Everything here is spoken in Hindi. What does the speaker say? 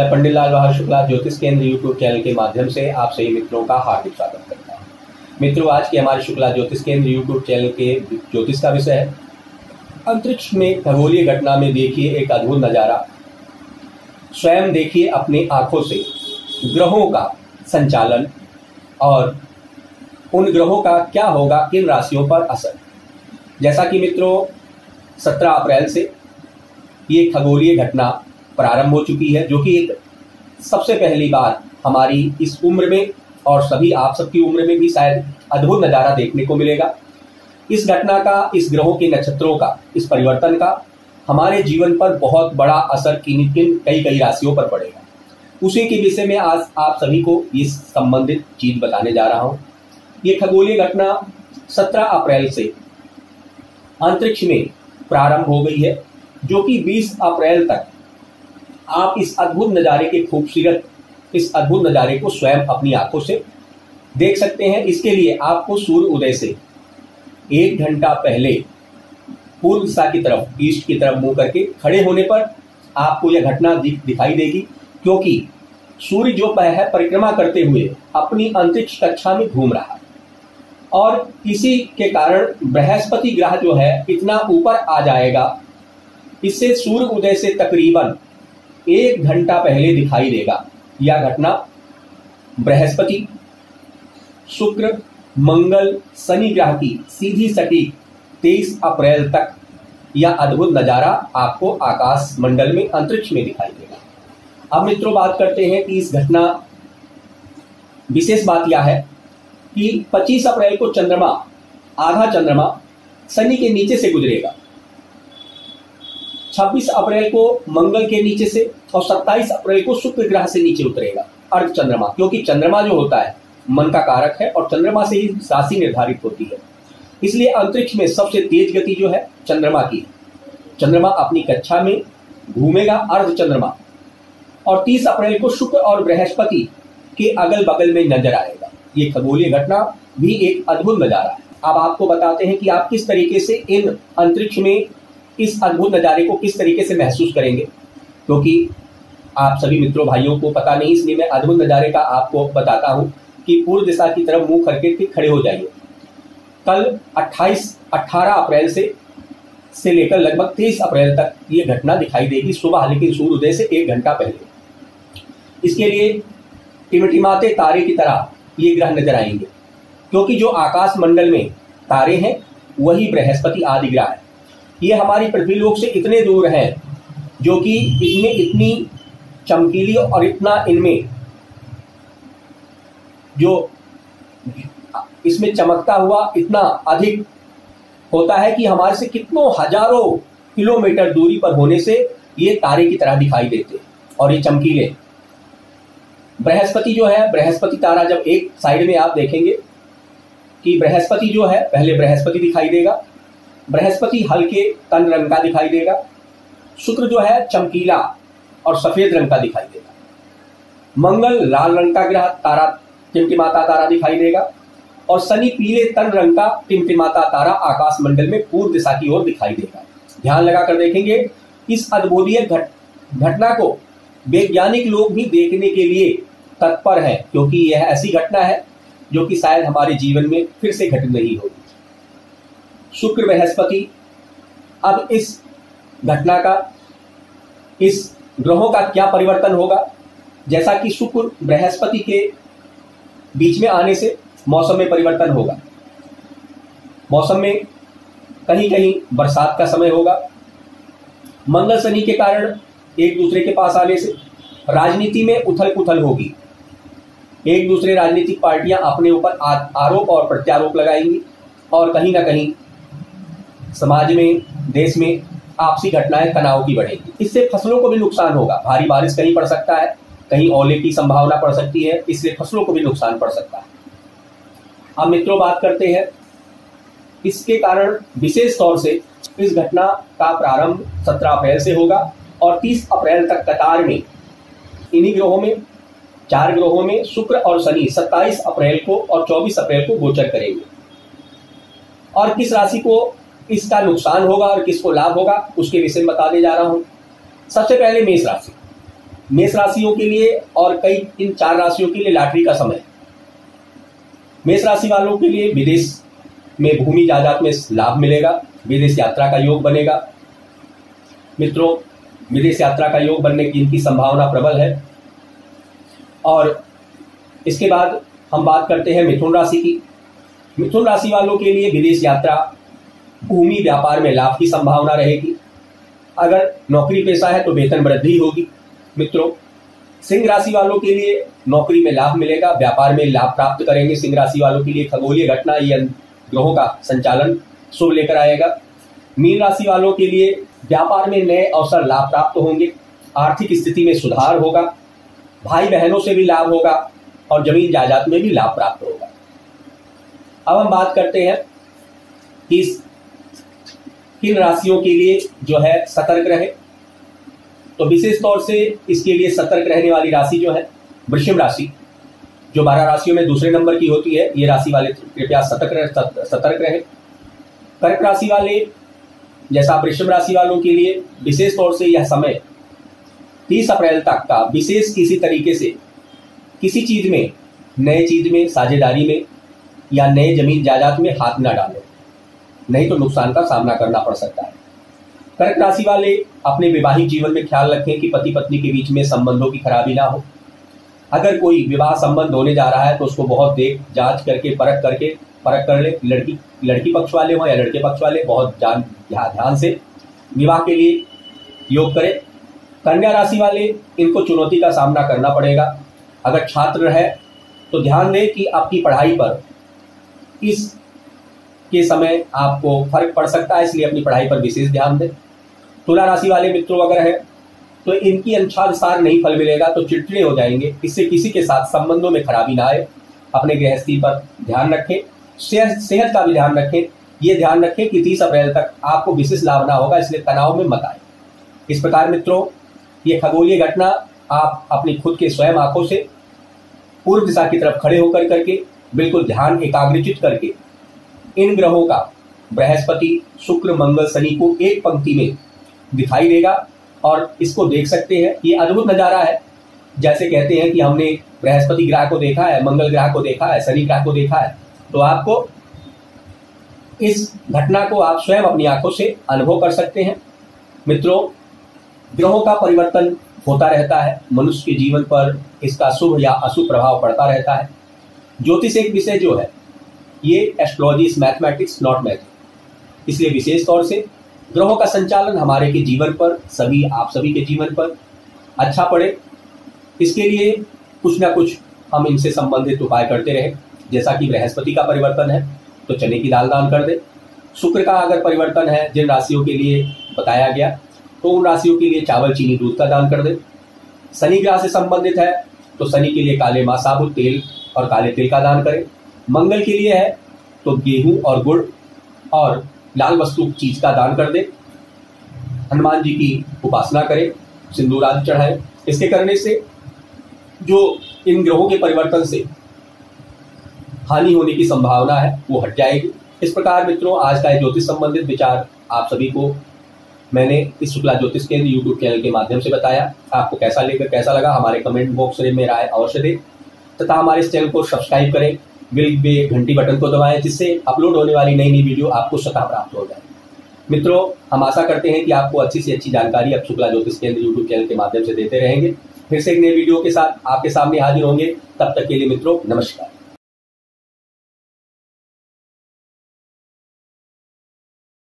मैं पंडित लाल बहादुर शुक्ला, ज्योतिष केंद्र यूट्यूब चैनल के माध्यम से आप सभी मित्रों का हार्दिक स्वागत करता हूँ। मित्रों, आज के हमारे शुक्ला ज्योतिष केंद्र यूट्यूब चैनल के ज्योतिष का विषय है। अंतरिक्ष में खगोलीय घटना में देखिए एक अद्भुत नज़ारा। स्वयं देखिए अपनी आँखों से ग्रहों का संचालन और उन ग्रहों का क्या होगा, किन राशियों पर असर। जैसा कि मित्रों 17 अप्रैल से ये खगोलीय घटना प्रारंभ हो चुकी है, जो कि एक सबसे पहली बार हमारी इस उम्र में और सभी आप सबकी उम्र में भी शायद अद्भुत नज़ारा देखने को मिलेगा। इस घटना का, इस ग्रहों के नक्षत्रों का, इस परिवर्तन का हमारे जीवन पर बहुत बड़ा असर किन किन कई कई राशियों पर पड़ेगा। उसी के विषय में आज आप सभी को इस संबंधित चीज़ बताने जा रहा हूँ। ये खगोलीय घटना 17 अप्रैल से अंतरिक्ष में प्रारंभ हो गई है, जो कि 20 अप्रैल तक आप इस अद्भुत नज़ारे के खूबसूरत, इस अद्भुत नज़ारे को स्वयं अपनी आँखों से देख सकते हैं। इसके लिए आपको सूर्य उदय से एक घंटा पहले पूर्व दिशा की तरफ़, ईस्ट की तरफ़ मुँह करके खड़े होने पर आपको यह घटना दिखाई देगी, क्योंकि सूर्य जो है, परिक्रमा करते हुए अपनी अंतरिक्ष कक्षा में घूम रहा है। और इसी के कारण बृहस्पति ग्रह जो है, इतना ऊपर आ जाएगा। इससे सूर्य उदय से तकरीबन एक घंटा पहले दिखाई देगा। यह घटना बृहस्पति, शुक्र, मंगल, शनि ग्रह की सीधी सटीक 23 अप्रैल तक यह अद्भुत नज़ारा आपको आकाश मंडल में, अंतरिक्ष में दिखाई देगा। अब मित्रों बात करते हैं कि इस घटना, विशेष बात यह है कि 25 अप्रैल को चंद्रमा, आधा चंद्रमा शनि के नीचे से गुजरेगा। 26 अप्रैल को मंगल के नीचे से और 27 अप्रैल को शुक्र ग्रह से नीचे उतरेगा अर्ध चंद्रमा, क्योंकि चंद्रमा जो होता है, मन का कारक है और चंद्रमा से ही राशि निर्धारित होती है। इसलिए अंतरिक्ष में सबसे तेज गति जो है, चंद्रमा की। चंद्रमा अपनी कक्षा में घूमेगा अर्ध चंद्रमा। और 30 अप्रैल को शुक्र और बृहस्पति के अगल बगल में नज़र आएगा। ये खगोलीय घटना भी एक अद्भुत नज़ारा है। अब आपको बताते हैं कि आप किस तरीके से इन अंतरिक्ष में इस अद्भुत नज़ारे को किस तरीके से महसूस करेंगे? क्योंकि तो आप सभी मित्रों भाइयों को पता नहीं, इसलिए मैं अद्भुत नज़ारे का आपको बताता हूँ कि पूर्व दिशा की तरफ़ मुँह करके खड़े हो जाइए। कल 28 18 अप्रैल से से लेकर लगभग 23 अप्रैल तक ये घटना दिखाई देगी, सुबह लेकिन सूर्योदय से एक घंटा पहले। इसके लिए टिमटिमाते तारे की तरह ये ग्रह नज़र आएँगे, क्योंकि जो आकाश मंडल में तारे हैं, वही बृहस्पति आदि ग्रह है। ये हमारी पृथ्वी लोक से इतने दूर हैं, जो कि इसमें इतनी चमकीली और इतना इनमें जो इसमें चमकता हुआ इतना अधिक होता है कि हमारे से कितनों हज़ारों किलोमीटर दूरी पर होने से ये तारे की तरह दिखाई देते और ये चमकीले बृहस्पति जो है, बृहस्पति तारा जब एक साइड में आप देखेंगे कि बृहस्पति जो है, पहले बृहस्पति दिखाई देगा बृहस्पति हल्के तन रंग का दिखाई देगा, शुक्र जो है चमकीला और सफ़ेद रंग का दिखाई देगा। मंगल लाल रंग का ग्रह तारा टिमटिमाता तारा दिखाई देगा, और शनि पीले तन रंग का टिमटिमाता तारा आकाश मंडल में पूर्व दिशा की ओर दिखाई देगा। ध्यान लगाकर देखेंगे, इस अद्भुतीय घटना को वैज्ञानिक लोग भी देखने के लिए तत्पर है, क्योंकि यह ऐसी घटना है, जो कि शायद हमारे जीवन में फिर से घटित नहीं होगी। शुक्र बृहस्पति। अब इस घटना का, इस ग्रहों का क्या परिवर्तन होगा? जैसा कि शुक्र बृहस्पति के बीच में आने से मौसम में परिवर्तन होगा। मौसम में कहीं कहीं बरसात का समय होगा। मंगल शनि के कारण एक दूसरे के पास आने से राजनीति में उथल पुथल होगी। एक दूसरे राजनीतिक पार्टियाँ अपने ऊपर आरोप और प्रत्यारोप लगाएँगी और कहीं ना कहीं समाज में, देश में आपसी घटनाएँ, तनाव की बढ़ेगी। इससे फ़सलों को भी नुकसान होगा। भारी बारिश कहीं पड़ सकता है, कहीं ओले की संभावना पड़ सकती है, इससे फ़सलों को भी नुकसान पड़ सकता है। अब मित्रों, बात करते हैं। इसके कारण विशेष तौर से इस घटना का प्रारंभ 17 अप्रैल से होगा और 30 अप्रैल तक कतार में, इन्हीं ग्रहों में, चार ग्रहों में शुक्र और शनि 27 अप्रैल को और 24 अप्रैल को गोचर करेंगे। और किस राशि को इसका नुकसान होगा और किसको लाभ होगा, उसके विषय में बताने जा रहा हूँ। सबसे पहले मेष राशि। मेष राशियों के लिए और कई, इन चार राशियों के लिए लॉटरी का समय। मेष राशि वालों के लिए विदेश में भूमि जायदाद में लाभ मिलेगा, विदेश यात्रा का योग बनेगा। मित्रों, विदेश यात्रा का योग बनने की इनकी संभावना प्रबल है। और इसके बाद हम बात करते हैं मिथुन राशि की। मिथुन राशि वालों के लिए विदेश यात्रा भूमि व्यापार में लाभ की संभावना रहेगी। अगर नौकरी पेशा है तो वेतन वृद्धि होगी। मित्रों, सिंह राशि वालों के लिए नौकरी में लाभ मिलेगा, व्यापार में लाभ प्राप्त करेंगे। सिंह राशि वालों के लिए खगोलीय घटना, ये ग्रहों का संचालन शुभ लेकर आएगा। मीन राशि वालों के लिए व्यापार में नए अवसर लाभ प्राप्त होंगे। आर्थिक स्थिति में सुधार होगा। भाई बहनों से भी लाभ होगा और ज़मीन जायदाद में भी लाभ प्राप्त होगा। अब हम बात करते हैं कि किन राशियों के लिए जो है सतर्क रहे? तो विशेष तौर से इसके लिए सतर्क रहने वाली राशि जो है वृषभ राशि, जो बारह राशियों में दूसरे नंबर की होती है, ये राशि वाले कृपया सतर्क रहे सतर्क रहे। कर्क राशि वाले, जैसा वृषभ राशि वालों के लिए, विशेष तौर से यह समय, तीस अप्रैल तक का विशेष किसी तरीके से, किसी चीज़ में, नए चीज़ में, साझेदारी में, या नए ज़मीन, जायदाद में हाथ ना डालें। नहीं तो नुकसान का सामना करना पड़ सकता है। कर्क राशि वाले अपने वैवाहिक जीवन में ख्याल रखें कि पति पत्नी के बीच में संबंधों की खराबी ना हो। अगर कोई विवाह संबंध होने जा रहा है तो उसको बहुत देख, जाँच करके, परख करके, परख कर ले। लड़की लड़की पक्ष वाले हों या लड़के पक्ष वाले, बहुत जान ध्यान से विवाह के लिए योग करें। कन्या राशि वाले, इनको चुनौती का सामना करना पड़ेगा। अगर छात्र है तो ध्यान दें कि आपकी पढ़ाई पर इस के समय आपको फ़र्क पड़ सकता है, इसलिए अपनी पढ़ाई पर विशेष ध्यान दें। तुला राशि वाले मित्रों अगर है तो इनकी अनुसार नहीं फल मिलेगा तो चिड़चिड़े हो जाएँगे। इससे किसी के साथ संबंधों में खराबी ना आए। अपने गृहस्थी पर ध्यान रखें। सेहत सेहत का भी ध्यान रखें। ये ध्यान रखें कि तीस अप्रैल तक आपको विशेष लाभ ना होगा, इसलिए तनाव में मत आए। इस प्रकार मित्रों, ये खगोलीय घटना आप अपनी खुद के स्वयं आँखों से पूर्व दिशा की तरफ़ खड़े होकर करके, बिल्कुल ध्यान एकाग्रचित करके इन ग्रहों का बृहस्पति, शुक्र, मंगल, शनि को एक पंक्ति में दिखाई देगा और इसको देख सकते हैं। ये अद्भुत नज़ारा है। जैसे कहते हैं कि हमने बृहस्पति ग्रह को देखा है, मंगल ग्रह को देखा है, शनि ग्रह को देखा है। तो आपको इस घटना को आप स्वयं अपनी आँखों से अनुभव कर सकते हैं। मित्रों, ग्रहों का परिवर्तन होता रहता है। मनुष्य के जीवन पर इसका शुभ या अशुभ प्रभाव पड़ता रहता है। ज्योतिष एक विषय जो है ये astrology is mathematics not math इसलिए विशेष तौर से ग्रहों का संचालन हमारे के जीवन पर, सभी, आप सभी के जीवन पर अच्छा पड़े। इसके लिए कुछ ना कुछ हम इनसे संबंधित उपाय करते रहे। जैसा कि बृहस्पति का परिवर्तन है तो चने की दाल दान कर दे। शुक्र का अगर परिवर्तन है, जिन राशियों के लिए बताया गया तो उन राशियों के लिए चावल, चीनी, दूध का दान कर दे। शनि ग्रह से संबंधित है तो शनि के लिए काले माँ साबुत तेल और काले तिल का दान करें। मंगल के लिए है तो गेहूँ और गुड़ और लाल वस्तु चीज़ का दान कर दे। हनुमान जी की उपासना करें, सिंदूर आदि चढ़ाए। इसके करने से जो इन ग्रहों के परिवर्तन से हानि होने की संभावना है, वो हट जाएगी। इस प्रकार मित्रों, आज का ज्योतिष संबंधित विचार आप सभी को मैंने इस शुक्ला ज्योतिष केंद्र यूट्यूब चैनल के माध्यम से बताया। आपको कैसा लेकर कैसा लगा, हमारे कमेंट बॉक्स में राय अवश्य दें। तथा हमारे इस चैनल को सब्सक्राइब करें बिल बे, घंटी बटन को दबाएँ, जिससे अपलोड होने वाली नई नई वीडियो आपको स्वतः प्राप्त हो जाए। मित्रों, हम आशा करते हैं कि आपको अच्छी से अच्छी जानकारी अब शुक्ला ज्योतिष केंद्र यूट्यूब चैनल के माध्यम से देते रहेंगे। फिर से एक नए वीडियो के साथ आपके सामने हाजिर होंगे। तब तक के लिए मित्रों, नमस्कार।